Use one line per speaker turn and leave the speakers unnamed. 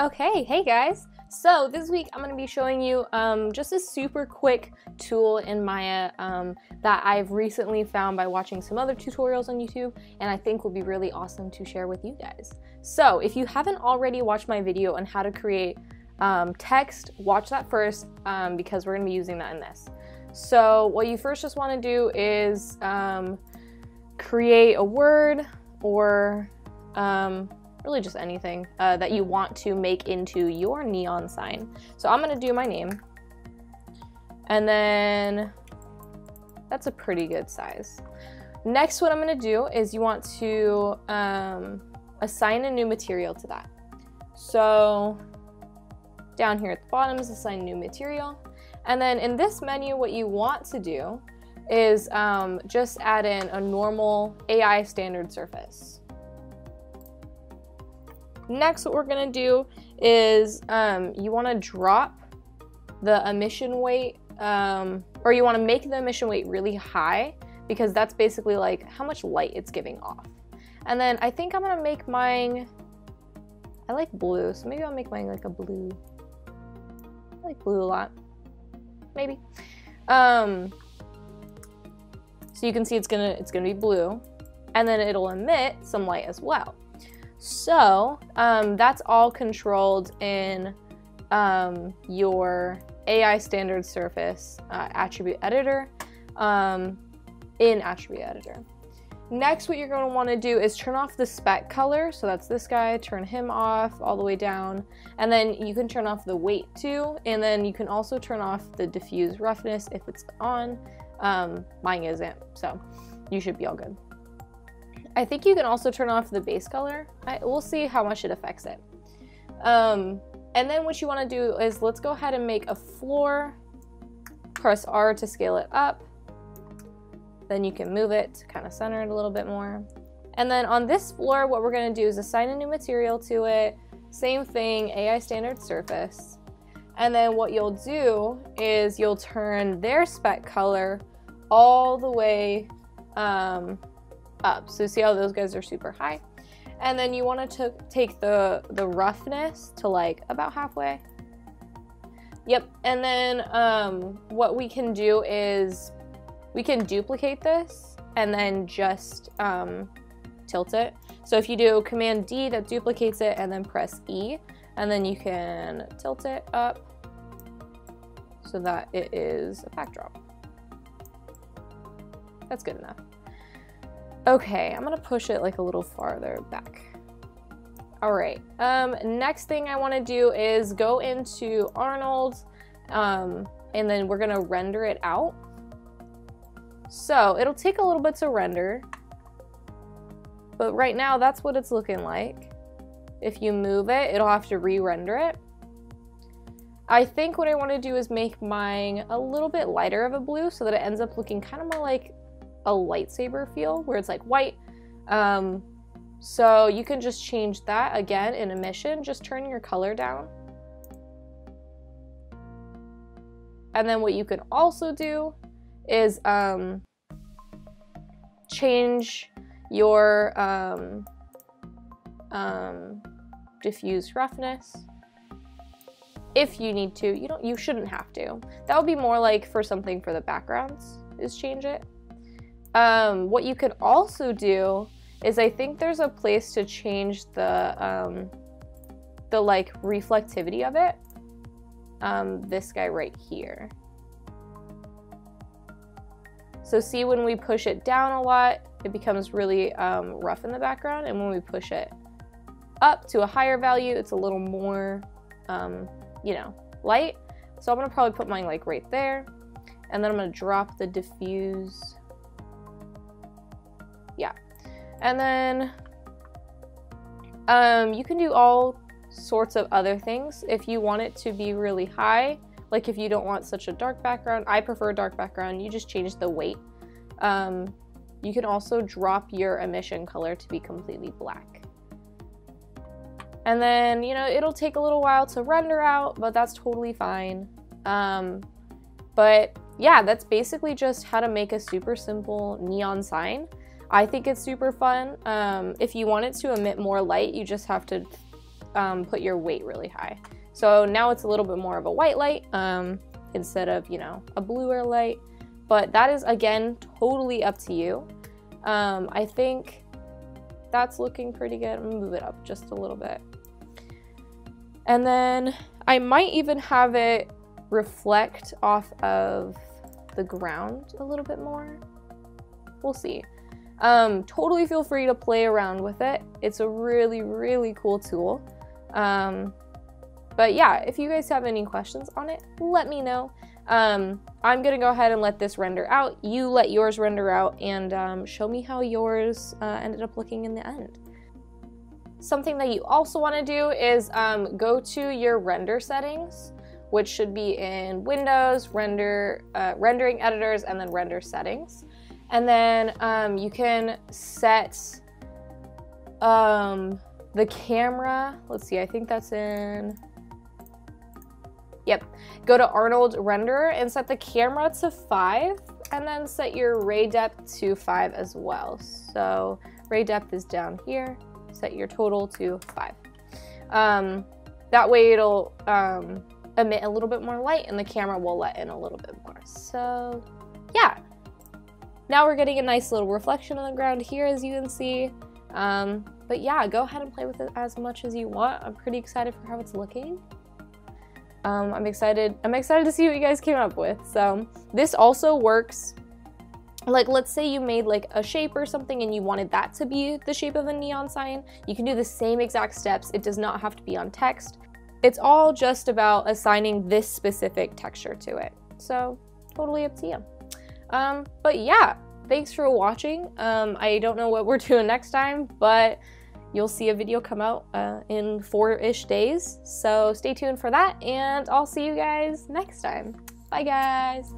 Okay, hey guys. So this week I'm going to be showing you um, just a super quick tool in Maya um, that I've recently found by watching some other tutorials on YouTube and I think will be really awesome to share with you guys. So if you haven't already watched my video on how to create um, text, watch that first um, because we're going to be using that in this. So what you first just want to do is um, create a word or um, really just anything uh, that you want to make into your neon sign. So I'm gonna do my name. And then that's a pretty good size. Next, what I'm gonna do is you want to um, assign a new material to that. So down here at the bottom is assign new material. And then in this menu, what you want to do is um, just add in a normal AI standard surface. Next, what we're gonna do is um, you wanna drop the emission weight, um, or you wanna make the emission weight really high because that's basically like how much light it's giving off. And then I think I'm gonna make mine, I like blue, so maybe I'll make mine like a blue. I like blue a lot, maybe. Um, so you can see it's gonna, it's gonna be blue and then it'll emit some light as well. So um, that's all controlled in um, your AI standard surface uh, attribute editor um, in attribute editor. Next, what you're going to want to do is turn off the spec color. So that's this guy, turn him off all the way down. And then you can turn off the weight too. And then you can also turn off the diffuse roughness if it's on. Um, mine isn't, so you should be all good. I think you can also turn off the base color. I, we'll see how much it affects it. Um, and then what you want to do is let's go ahead and make a floor. Press R to scale it up. Then you can move it kind of center it a little bit more. And then on this floor, what we're going to do is assign a new material to it. Same thing, AI standard surface. And then what you'll do is you'll turn their spec color all the way um, up. So see how those guys are super high? And then you want to take the, the roughness to like about halfway. Yep, and then um, what we can do is we can duplicate this and then just um, tilt it. So if you do Command D, that duplicates it, and then press E, and then you can tilt it up so that it is a backdrop. That's good enough. Okay, I'm gonna push it like a little farther back. All right, um, next thing I wanna do is go into Arnold, um, and then we're gonna render it out. So it'll take a little bit to render, but right now that's what it's looking like. If you move it, it'll have to re-render it. I think what I want to do is make mine a little bit lighter of a blue so that it ends up looking kind of more like a lightsaber feel where it's like white. Um, so you can just change that again in emission, just turn your color down. And then what you can also do is um, change your um, um, diffuse roughness if you need to. You don't. You shouldn't have to. That would be more like for something for the backgrounds is change it. Um, what you could also do is I think there's a place to change the um, the like reflectivity of it. Um, this guy right here. So see when we push it down a lot, it becomes really um, rough in the background. And when we push it up to a higher value, it's a little more, um, you know, light. So I'm gonna probably put mine like right there. And then I'm gonna drop the diffuse. And then um, you can do all sorts of other things. If you want it to be really high, like if you don't want such a dark background, I prefer a dark background, you just change the weight. Um, you can also drop your emission color to be completely black. And then, you know, it'll take a little while to render out, but that's totally fine. Um, but yeah, that's basically just how to make a super simple neon sign. I think it's super fun. Um, if you want it to emit more light, you just have to um, put your weight really high. So now it's a little bit more of a white light um, instead of, you know, a bluer light. But that is, again, totally up to you. Um, I think that's looking pretty good. I'm gonna move it up just a little bit. And then I might even have it reflect off of the ground a little bit more. We'll see. Um, totally feel free to play around with it. It's a really, really cool tool. Um, but yeah, if you guys have any questions on it, let me know. Um, I'm gonna go ahead and let this render out. You let yours render out and um, show me how yours uh, ended up looking in the end. Something that you also wanna do is um, go to your render settings, which should be in Windows, render, uh, rendering editors, and then render settings. And then um, you can set um, the camera. Let's see, I think that's in. Yep. Go to Arnold Renderer and set the camera to 5 and then set your ray depth to 5 as well. So ray depth is down here. Set your total to 5. Um, that way it'll um, emit a little bit more light and the camera will let in a little bit more. So now we're getting a nice little reflection on the ground here, as you can see. Um, but yeah, go ahead and play with it as much as you want. I'm pretty excited for how it's looking. Um, I'm excited. I'm excited to see what you guys came up with. So this also works. Like, let's say you made like a shape or something and you wanted that to be the shape of a neon sign. You can do the same exact steps. It does not have to be on text. It's all just about assigning this specific texture to it. So totally up to you. Um, but yeah, thanks for watching. Um, I don't know what we're doing next time, but you'll see a video come out uh, in four-ish days. So stay tuned for that, and I'll see you guys next time. Bye, guys.